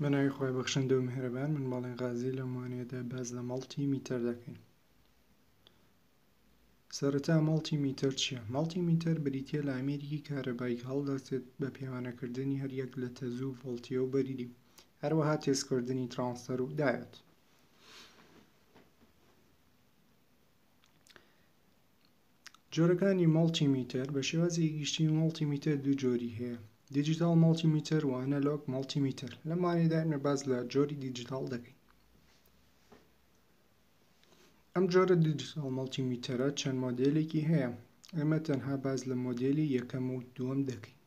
بە ناوی خۆی بەخشندە و مهرەبان من باڵێن غازی لەم وانەیەدا باز لە مەڵتی میتەر دەکەین سەرەتا مەڵتی میتەر چییە مەڵتی میتەر بریتە لە ئامێرێکی کارەبایک هەڵدەستێت بە پێوانەکردنی هەریەک لە تەزوو ڤۆڵتیە و بەریدی هەروەها تێستکردنی ترانسەر و دایەت جۆرەکانی مۆڵتی میتەر، بە شێوازێکی گشتی مۆڵتی میتەر دوو جۆری هەیە، دیجیتاڵ مۆڵتی میتەر و ئەنەلۆگ مۆڵتی میتەر، لەم وانەیەدا ئێمە باس لە جۆری دیجیتاڵ دەکەین. ئەم جۆرە دیجیتاڵ مۆڵتی میتەرە چەند مۆدێلێکی هەیە، ئێمە تەنها باس لە مۆدێلی یەکەم و دووەم دەکەین.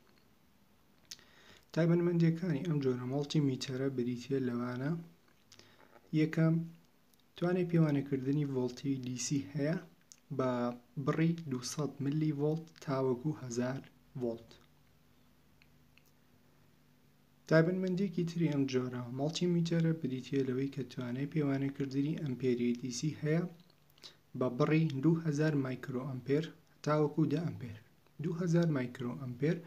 تایبەتمەندیەکانی ئەم جۆرە مۆڵتی میتەرە بریتیە لەوانە یەکەم توانای پێوانەکردنی ڤۆڵتی DC هەیە بە بڕی 200 ملی ڤۆڵت تاوەکو 1000 ڤۆڵت. تایبەتمەندیەکی تری ئەم جۆرە مەڵتیمیتەرە بریتیە لەوەی کە توانای پێوانەکردنی ئەمپێری DC هەیە بە بڕی 2000 مایکرۆ ئەمپێر تاوەکو 10 ئەمپێر 2000 مایکرۆ ئەمپێر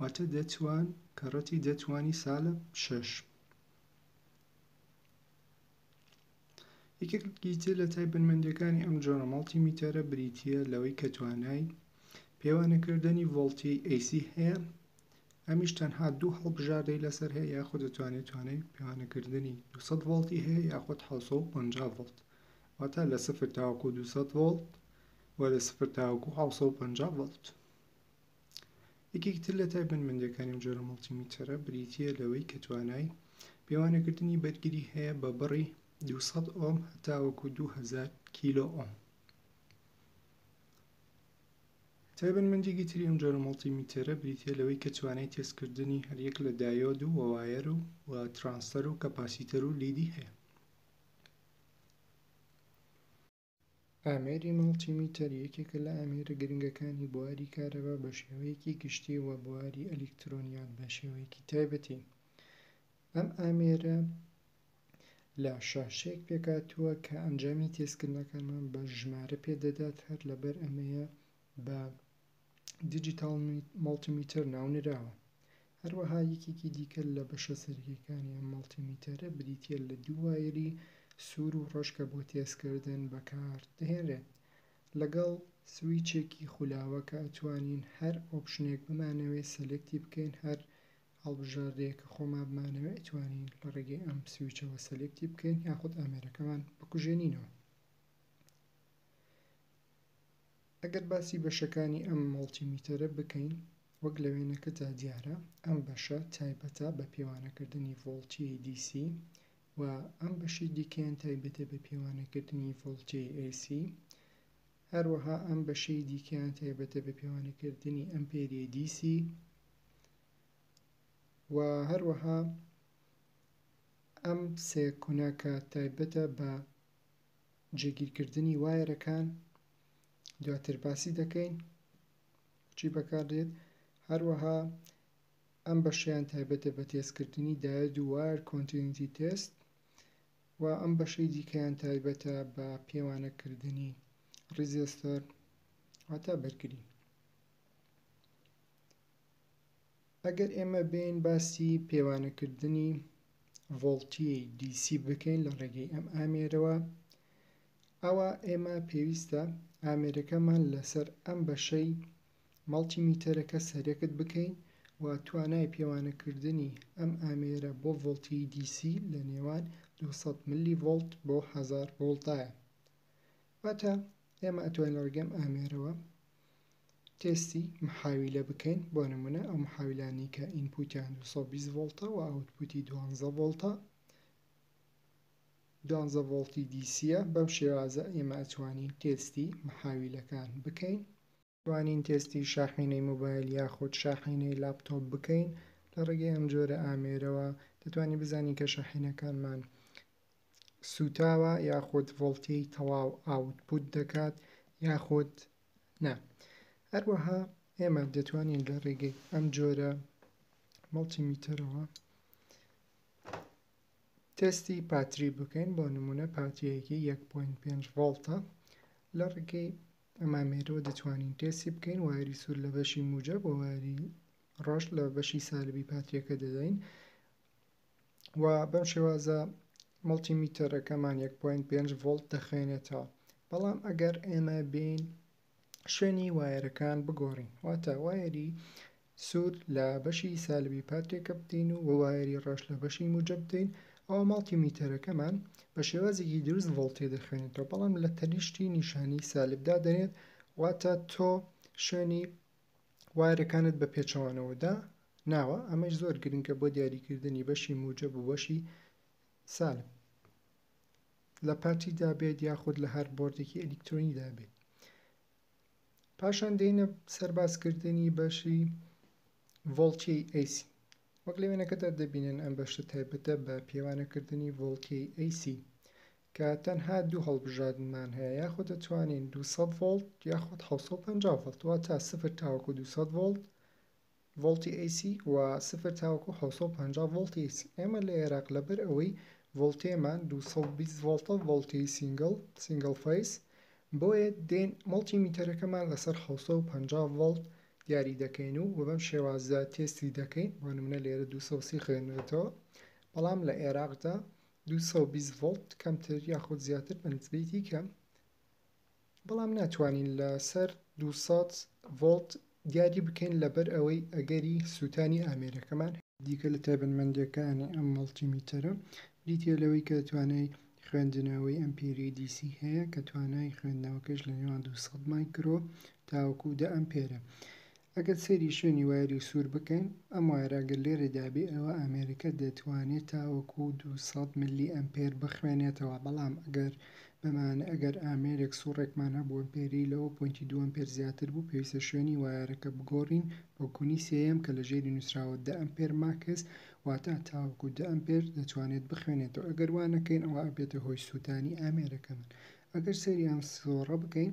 واتە دەتوان کەڕەتی دەتوانی سالب 6 یەکێکی تر لە تایبەتمەندیەکانی ئەم جۆرە مەڵتی میتەرە بریتییە لەوەی کە توانای پێوانەکردنی ڤۆڵتی AC هەیە ئەمیش تەنها دوو هەڵبژاردەی لەسەر هەیە یاخود دەتوانێت توانای پێوانەکردنی 200 ڤۆڵتی هەیە یاخود 1950 ڤۆڵت واتا لە سفر تاوەکو 200 ڤۆڵت و لە سفر تاوەکو 1950 ڤۆڵت یەکێکی تر لە تایبەتمەندییەکانی ئەم جۆرە مۆڵتیمیتەرە بریتییە لەوەی کە توانای پێوانەکردنی بەرگری هەیە بە بڕی 200 ئۆم هەتاوەکو 2000 کیلۆ ئۆم تایبەتمەندیگی تری ئەم جۆرە مۆڵتیمیتەرە بریتیە لەوەی کە توانای تێستکردنی هەریەک لە دایۆد و وەوایەر و و ترانسەر و کەپاسیتەر و لیدی هەیە ئامێری ماڵتیمیتەر یەکێکە لە ئامێرە گرنگەکانی بواری کارەبا بە شێوەیەکی گشتی و بواری ئەلیکترۆنیات بە شێوەیەکی تایبەتی. ئەم ئامێرە لە شاشەیەک پێکاتووە کە ئەنجامی تێستکردنەکانمان بە ژمارە پێ دەدات هەر لەبەر ئەمەیە بە Digital Multimeter ناونراوە. هەروەها یەکێکی دیکە لە بەشە سەرەکیەکانی ئەم مەڵتیمیتەرە بریتیە لە دوو وایەری سوور و ڕەش کە بۆ تێستکردن بەکار دەهێنرێت لەگەڵ سویچێکی خولاوە کە ئەتوانین هەر ئۆپشنێک بمانەوێت سەلێکتی بکەین هەر هەڵبژاردەیەکە خۆمان بمانەوێت ئەتوانین لە ڕێگەی ئەم سویچەوە سەلێکتی بکەین یاخود ئامێرەکەمان بکوژێنینەوە ئەگەر باسی بەشەکانی ئەم مۆڵتیمیتەرە بکەین، وەک لە وێنەکەدا دیارە ئەم بەشە تایبەتە بە پێوانەکردنی ڤۆڵتیەی DC و ئەم بەشی دیکەیان تایبەتە بە پێوانەکردنی ڤۆڵتیەی AC، هەروەها ئەم بەشەی دیکەیان تایبەتە بە پێوانەکردنی ئەمپێریەی DC و هەروەها ئەم سێ کوناکە تایبەتە بە جێگیرکردنی وایەرەکان دواتر باسی دەکەین چی بەکاردێت هەروەها ئەم بەشیان تایبەتە بە تێستکردنی دایەد و وایەر کۆنتینیتی تێست و ئەم بەشەی دیکەیان تایبەتە بە پێوانەکردنی ڕیزێستەر واتا بەرگری ئەگەر ئێمە بێین باسی پێوانەکردنی ڤۆڵتیەی DC بکەین لە ڕێگەی ئەم ئامێرەوە ئەوا ئێمە پێویستە ئامێرەکەمان لەسەر ئەم بەشەی مەڵتی میتەرەکە سەرێکت بکەین و توانای پێوانەکردنی ئەم ئامێرە بۆ ڤۆڵتی DC لە نێوان 200 ملی ڤۆڵت بۆ 1000 ڤۆڵتایە واتە ئێمە ئەتوانین لە ڕێگەی ئەم ئامێرەوە تێستی محاویلە بکەین بۆ نمونە ئەو محاویلانی کە ئینپوتیان 220 ڤۆڵتە و ئاوتپوتی 12 ڤۆڵتە 12 ڤۆڵتی دیسیە بەم شێوازە ئێمە ئەتوانین تێستی محاویلەکان بکەین توانین تێستی شاحینەی مۆبایل یاخود شاحینەی لاپتۆپ بکەین لە ڕێگەی ئەم جۆرە ئامێرەوە دەتوانین بزانین کە شاحینەکانمان سوتاوە یاخود ڤۆڵتی تەواو ئاوتپوت دەکات یاخود نا هەروەها ئێمە دەتوانین لە ڕێگەی ئەم جۆرە مڵتیمیتەرەوە تستی پاتری بکەین بۆ نمونە پاتیەکی 1.5 ڤۆڵتە لە ڕێگەی ئەمامێرەوە دەتوانین تێستی بکەین وایری سور لە بەشی موجەب و وایری ڕەش لە بەشی سالبی پاتریەکە دەدەین و بەم شێوازە مڵتی میتەرەکەمان 1.5 ڤۆلت دەخوێنێتەوە بەڵام ئەگەر ئێمە بین شوێنی وایەرەکان بگۆڕین واتە وایەری سوور لە بەشی سالبی پاترێکە بدەین و وایەری ڕەش لە بەشی موجەب بدەین ئەوا ماڵتی میتەرەکەمان بە شێوازێکی دروست ڤۆڵتێ دەخوێنێتەوە بەڵام لە تەنیشتی نیشانی سالب دادەنێت واتە تۆ شوێنی وایەرەکانت بە پێچەوانەوە دا ناوە ئەمەش زۆر گرنگە بۆ دیاریکردنی بەشی موجەب و بەشی سالب لە پاتیدا بێت یاخود لە هەر بۆردێکی ئەلیکترۆنیدا بێت پاشان دێینە سەر باسکردنی بەشی ڤۆڵتی ئەی سی وەک لە وێنەکەدا دەبینن ئەم بەشە تایبەتە بە پێوانەکردنی ڤۆڵتی ئەی سی کە تەنها دوو هەڵبژاردنمان هەیە یاخود دەتوانین 200 ڤۆڵت یاخود 750 ڤۆڵت واتە سفر تاوەکو 200 ڤۆڵت ڤۆڵتی ئەی سی و سفر تاوەکو حەوت سەد و پەنجا ڤۆڵتی ئەی سی ئێمە لە ئێراق لەبەر ئەوەی ڤۆڵتێمان دوو سەد و بیست ڤۆڵتە ڤۆڵتی سینگڵ سینگڵ فەیس بۆیە دێین مۆڵتی میتەرەکەمان لەسەر حەوت سەد و پەنجا ڤۆڵت دیاری دەکەین و وە بەم شێوازە تێستی دەکەین بۆ نمونە لێرە دوو سەد و سی خوێنرێتەوە بەڵام لە ئێراقدا دوو سەد و بیست ڤۆڵت کەمتر یاخود زیاتر بە نسبەیەکی کەم بەڵام ناتوانین لە سەر دوو سەد ڤۆڵت دیاری بکەین لەبەر ئەوەی ئەگەری سووتانی ئامێرەکەمان هەیە. دیکە لە تایبەتمەندییەکانی ئەم مۆڵتیمیتەرە بریتییە لەوەی کە توانای خوێندنەوەی ئەمپێری دی سی هەیە کە توانای خوێندنەوەکەش لە نێوان دوو سەد مایکرۆ تاوەکوو دە ئەمپێرە. ئەگەر سەیری شوێنی وایری سوور بکەین، ئەم وایرە گەر لێرەدا بێ ئەوە ئەمێریکا دەتوانێ تاوەکو دوو سەد ملی ئەمپێر بخوێنێتەوە بەڵام ئەگەر بەمانە ئەگەر ئامێرێک سووڕێکمان هەبوو ئەمپێری لەوە پۆینتی دوو ئەمپێر زیاتر بوو پێویستە شوێنی وایەرەکە بگۆڕین بۆ کونی سێیەم کە لە ژێری نووسراوە دە ئەمپێر ماکس واتا تاوەکو دە ئەمپێر دەتوانێت بخوێنێتەوە ئەگەر وا نەکەین ئەوا ئەبێتە هۆی سووتانی ئامێرەکەمان ئەگەر سەیری ئەم سووڕە بکەین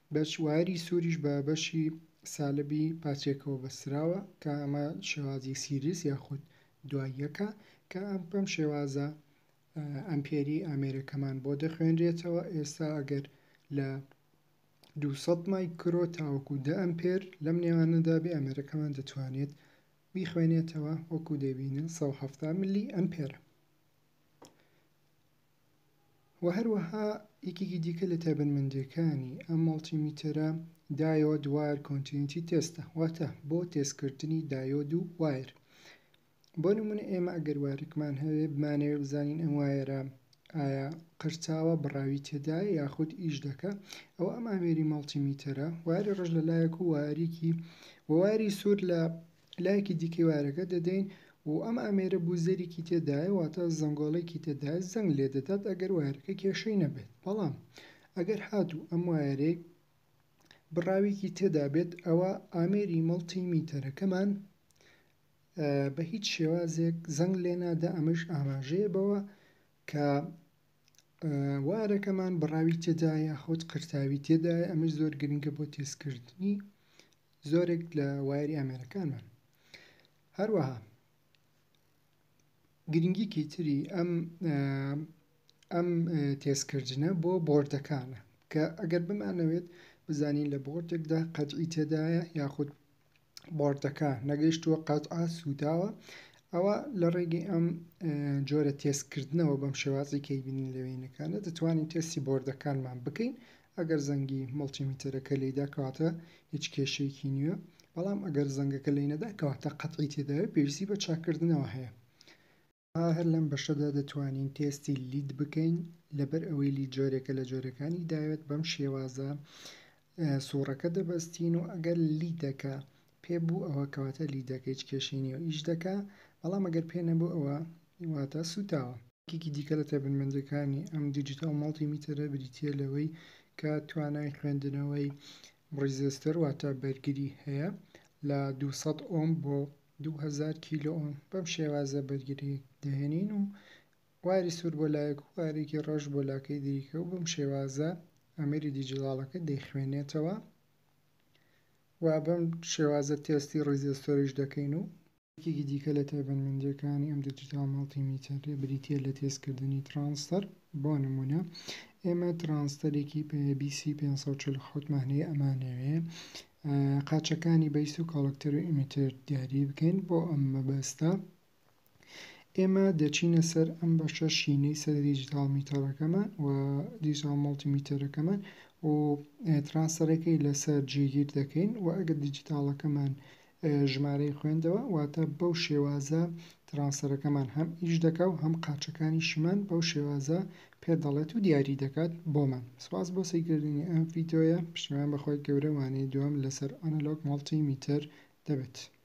بەش وایەری سووریش بە بەشی سالبی پاچێکەوە بەستراوە کە ئەمە شێوازی سیریز یاخود دواییەکە کە بەم شێوازە ئەمپێری ئامێرەکەمان بۆ دەخوێنرێتەوە ئێستا ئەگەر لە 200 مایکرۆ تاوەکو دە ئەمپێر لەم نێوانەدا بێ ئەمێرەکەمان دەتوانێت بیخوێنێتەوە وەکو دەبینن 170 ملی ئەمپێرە وە هەروەها یەکێکی دیکە لە تایبەتمەندیەکانی ئەم مۆڵتی میتەرە دایۆد وایر کۆنتینیتی تێستە واتە بۆ تێست کردنی دایۆد و وایر بۆ نمونە ئێمە ئەگەر وایرێکمان هەبێ بمانەوێ بزانین ئەم وایەرە ئایا قرچاوە بڕاوی تێدایە یاخود ئیش دەکە ئەو ئەم ئامێری مۆڵتی میتەرە وایری ڕژ لە لایەک و وایریکی وایری سوور لە لایەکی دیکەی وارەکە دەدەین و ئەم ئامێرە بوزەرێکی تێدایە واتە زەنگۆڵێکی تێدایە زەنگ لێ دەدات ئەگەر وایەرەکە کێشەی نەبێت بەڵام ئەگەر هاتوو ئەم وایەرەی بڕاوێکی تێدابێت ئەوە ئامێری مەڵتی میتەرەکەمان بە هیچ شێوازێک زەنگ لێ نادا ئەمەش ئاماژەیە بەوە کە وارەکەمان بڕاوی تێدا یاخود قرتاوی تێدایە ئەمە زۆر گرنگە بۆ تێستکردنی زۆرێک لە وایەری ئامێرەکانمان هەروەها گرنگیکی تری ئەم ئەم تێستکردنە بۆ بۆردەکانە کە ئەگەر بمانەوێت بزانین لە بۆردێکدا قەتعی تێدایە یاخود بۆردەکە نەگەیشتووە قەت ئا سووداوە ئەوە لە ڕێگەی ئەم جۆرە تێستکردنەوە بەم شێوازی کەیبینین لەوێنەکانە دەتوانین تێستی بۆردەکانمان بکەین ئەگەر زەنگی مڵتیمیتەرەکە لێیدا کەواتە هیچ کێشەیەکی نییە، بەڵام ئەگەر زەنگەکە لێی نەدا کەواتە قەتعی تێدایە و پێویستی بە چاککردنەوە هەیە. جا هەر لەم بەشەدا دەتوانین تێستی لید بکەین، لەبەر ئەوەی لید جۆرێکە لە جۆرەکانی داوێت بەم شێوازە سوڕەکە دەبەستین و ئەگەر لیدەکە پێ بوو ئەوە کەواتە لیدەکە هیچ کێشەی نیە و ئیش دەکا بەڵام ئەگەر پێ نەبوو ئەوە واتە سوتاوە. یەکێکی دیکە لە تایبەتمەندیەکانی ئەم دیجیتاڵ مۆڵتی میتەرە بریتیە لەوەی کە توانای خوێندنەوەی ڕیزێستەر واتە بەرگری هەیە لە دوو سەد ئۆم بۆ دوو هەزار کیلۆ ئۆم بەم شێوازە بەرگری دەهێنین و وایری سور بۆ لایەک و وایرێکی ڕەش بۆ لاکەی دیکە و بەم شێوازە ئامێری دیجیتاڵەکە دەیخوێنێتەوە و بەم شێوازە تێستی ڕیزێستۆریش دەکەین و. یەکێکی دیکە لە تایبەتمەندییەکانی ئەم دیجیتاڵ مەڵتیمیتەرە بریتییە لە تێستکردنی ترانزستەر، بۆ نموونە ئێمە ترانزستەرێکی بی سی پێنج سەد و چل و حەوت مەهنەیی ئەمانەوێ قاچەکانی بەیس و کۆڵەکتەر و ئیمیتەر دیاری بکەین بۆ ئەم مەبەستە ئێمە دەچینە سەر ئەم بەشە شینەی سەر دیجیتاڵ میتەرەکەمان و دیجیتاڵ مڵتی میتەرەکەمان و ترانسەرەکەی لەسەر جێگیر دەکەین و ئەگە دیجیتاڵەکەمان ژمارەی خوێندەوە واتە بەو شێوازە ترانسەرەکەمان هەم ئیش دەکا و هەم قاچەکانی شمان بەو شێوازە پێ دەڵێت و دیاری دەکات بۆمان سپاس بۆ سەیکردنی ئەم ڤیددیویە پشتیوان بەخوای گەورەوانەی دوام لەسەر ئەنەلۆک مڵتی میتەر دەبێت